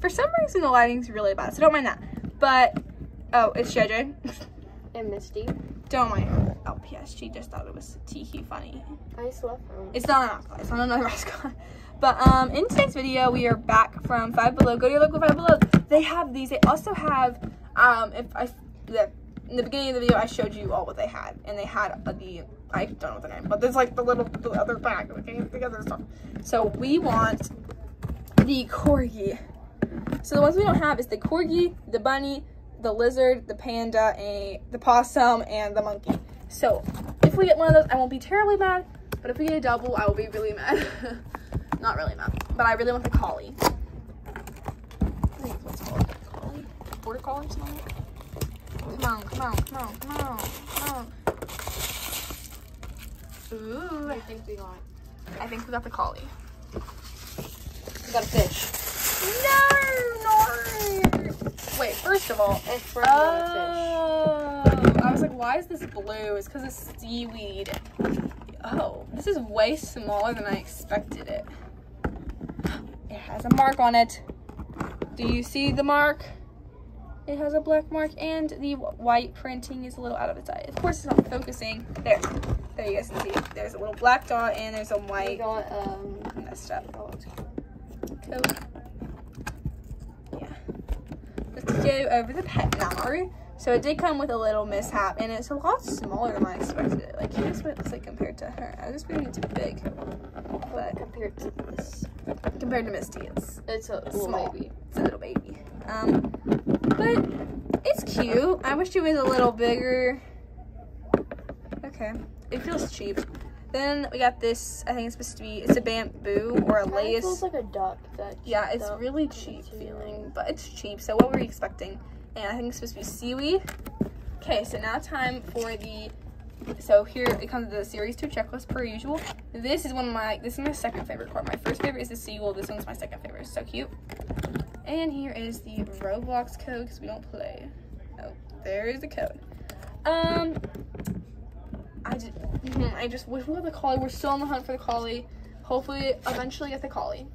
For some reason, the lighting's really bad, so don't mind that. But, oh, it's JJ. And Misty. don't mind her. Oh, yes, she just thought it was tiki funny. I just love her. It's not an mascot. It's not another mascot. But um, in today's video, we are back from Five Below. Go to your local Five Below. They have these. They also have um, if I the in the beginning of the video, I showed you all what they had, and they had uh, the I don't know what the name, but there's like the little the other bag, okay, the other stuff. So we want the corgi. So the ones we don't have is the corgi, the bunny, the lizard, the panda, a the possum, and the monkey. So if we get one of those, I won't be terribly mad. But if we get a double, I will be really mad. Not really mad, but I really want the collie. I think it's what's called collie, border collie, something. Come on, come on, come on, come on, come on. Ooh, I think we got. I think we got the collie. We got a fish. No, no. Wait, first of all, It's for oh, I was like, why is this blue? It's because it's seaweed. Oh, this is way smaller than I expected it. It has a mark on it. Do you see the mark? It has a black mark and the white printing is a little out of its eye. Of course, it's not focusing. There. There you guys can see. There's a little black dot and there's a fish. We white got um. messed up coat. Yeah. Let's go over the pet now. So it did come with a little mishap, and it's a lot smaller than I expected it. Like, here's what it looks like compared to her. I was expecting it to be big, but compared to this. compared to Misty, it's It's a Small. small baby. it's a little baby. Um, but it's cute. I wish it was a little bigger. Okay, it feels cheap. Then we got this. I think it's supposed to be. It's a bamboo or a lace. feels like a duck. That Yeah, it's really cheap feeling, but it's cheap. So what were you expecting? And I think it's supposed to be seaweed. Okay, so now time for the. So here it comes to the series two checklist per usual. This is one of my. This is my second favorite card. My first favorite is the seagull. This one's my second favorite. It's so cute. And here is the Roblox code because we don't play. Oh, there is the code. Um, I just, mm-hmm, I just wish we had the collie. We're still on the hunt for the collie. Hopefully, eventually get the collie.